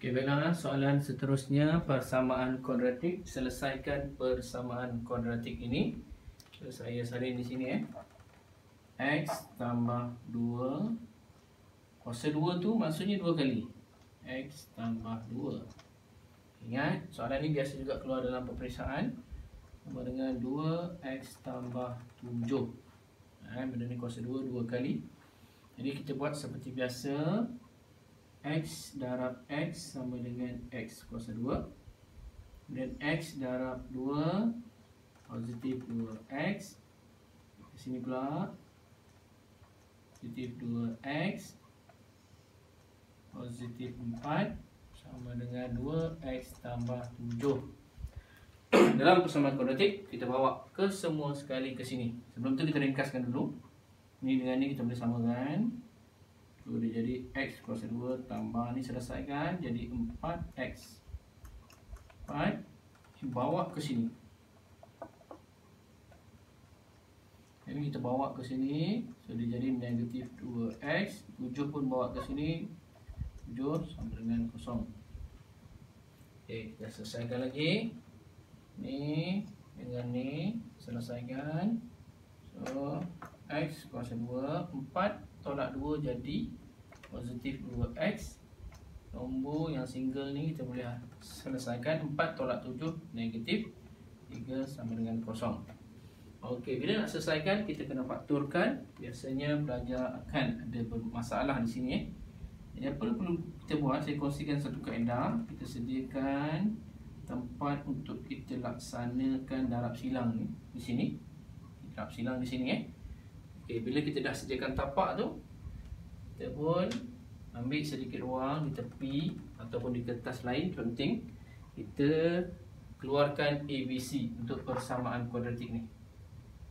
Okey, baiklah soalan seterusnya persamaan kuadratik. Selesaikan persamaan kuadratik ini. So, saya salin di sini eh. X tambah 2 Kuasa 2 tu maksudnya 2 kali. X tambah 2 Ingat, soalan ni biasa juga keluar dalam peperiksaan. Sama dengan 2X tambah 7 eh, Benda ni kuasa 2, 2 kali. Jadi kita buat seperti biasa X darab X sama dengan X kuasa 2 Dan X darab 2 Positif 2X Di sini pula Positif 2X Positif 4 Sama dengan 2X tambah 7 Dalam persamaan kuadratik Kita bawa ke semua sekali ke sini. Sebelum tu kita ringkaskan dulu. Ini dengan ni kita boleh samakan So dia jadi X kuasa 2 tambah ni selesaikan Jadi 4X 4 Bawa ke sini. Ini kita bawa ke sini So dia jadi negatif 2X 7 pun bawa ke sini 7 sama dengan kosong. Okay, kita selesaikan lagi. Ni dengan ni Selesaikan. So X kuasa 2 4 tolak 2 jadi positif 2x nombor yang single ni kita boleh selesaikan 4 tolak 7 negatif 3 sama dengan kosong. Okey, bila nak selesaikan kita kena fakturkan. Biasanya belajar akan ada masalah di sini eh. Jadi apa perlu kita buat saya kongsikan satu kaedah. Kita sediakan tempat untuk kita laksanakan darab silang ni di sini. Darab silang di sini eh Okay, bila kita dah sediakan tapak tu Kita pun ambil sedikit ruang di tepi Ataupun di kertas lain penting Kita keluarkan ABC untuk persamaan kuadratik ni.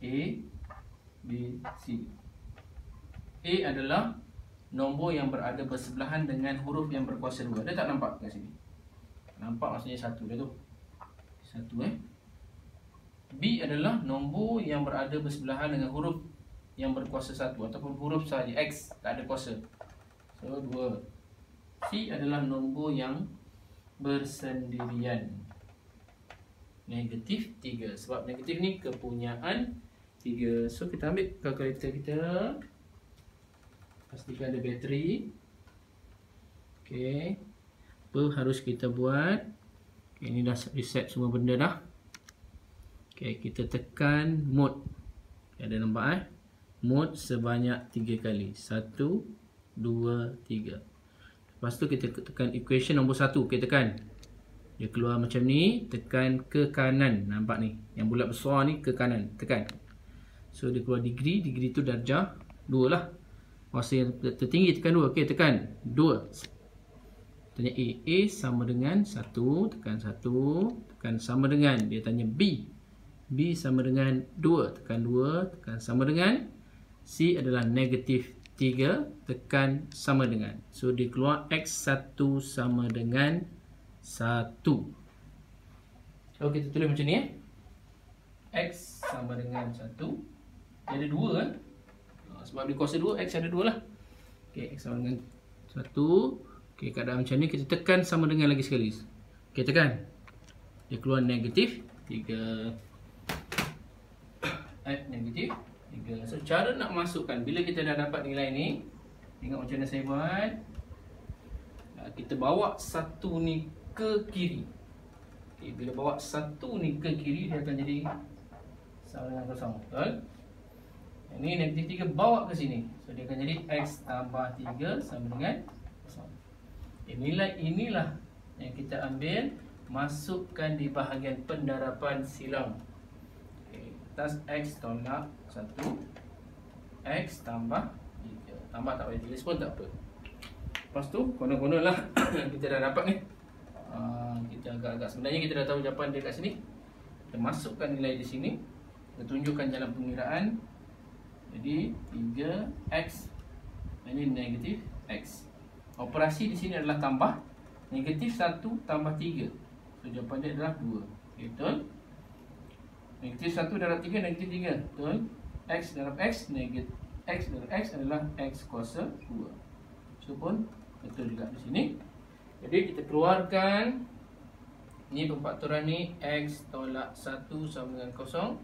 A, B, C. A adalah nombor yang berada bersebelahan dengan huruf yang berkuasa dua. Dia tak nampak kat sini? Nampak maksudnya satu dia tu. Satu eh. B adalah nombor yang berada bersebelahan dengan huruf yang berkuasa satu ataupun huruf sahaja. X tak ada kuasa. So dua. C adalah nombor yang bersendirian. Negatif tiga. Sebab negatif ni kepunyaan tiga. So kita ambil kalkulator kita. Pastikan ada bateri. Ok apa harus kita buat? Okay, ini dah reset semua benda dah. Ok kita tekan mode. Ada nampak eh Mod sebanyak 3 kali. 1, 2, 3 Lepas tu kita tekan equation nombor 1 Kita tekan. Dia keluar macam ni Tekan ke kanan. Nampak ni? Yang bulat besar ni ke kanan. Tekan. So dia keluar degree. Degree tu darjah 2 lah. Kuasa yang tertinggi tekan 2 Ok tekan. 2 Tanya A. A sama dengan 1 Tekan 1 Tekan sama dengan. Dia tanya B. B sama dengan 2 Tekan 2 Tekan sama dengan C adalah negatif 3 tekan sama dengan. So dia keluar X1 sama dengan 1. So kita tulis macam ni eh. X sama dengan 1. Dia ada 2 kan. Sebab dia kuasa 2, X ada 2 lah. Okay, X sama dengan 1. Okay, keadaan macam ni kita tekan sama dengan lagi sekali. Okay, tekan. Dia keluar negatif 3. X negatif 3. So cara nak masukkan bila kita dah dapat nilai ni, tengok macam mana saya buat. Kita bawa satu ni ke kiri. Okay, bila bawa satu ni ke kiri dia akan jadi sama dengan kosong. Betul? Ini negatif 3 bawa ke sini. So dia akan jadi x tambah 3 sama dengan kosong. Okay, nilai inilah yang kita ambil masukkan di bahagian pendarapan silang atas X tolak 1 X tambah 3 Tambah tak payah tulis pun tak apa. Lepas tu konon-konon lah. Kita dah dapat ni. Uh, Kita agak-agak Sebenarnya kita dah tahu jawapan dia kat sini. Kita masukkan nilai di sini. Kita tunjukkan jalan pengiraan. Jadi 3X Ini negatif X. Operasi di sini adalah tambah Negatif 1 tambah 3 So jawapan dia adalah 2 okay, Betul? Negatif 1 darab 3 negatif 3 Betul? X darab X negatif X darab X adalah X kuasa 2 So pun? Betul juga di sini. Jadi kita keluarkan. Ni pemfaktoran ni X tolak 1 sama dengan kosong.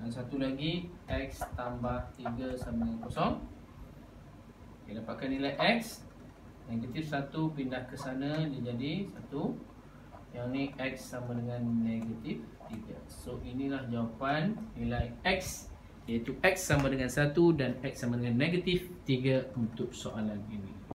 Dan satu lagi X tambah 3 sama dengan kosong. Kita dapatkan nilai X. Negatif 1 pindah ke sana Dia jadi 1 Yang ni X sama dengan negatif 3 So inilah jawapan nilai X. Iaitu X sama dengan 1 dan X sama dengan negatif 3 untuk soalan ini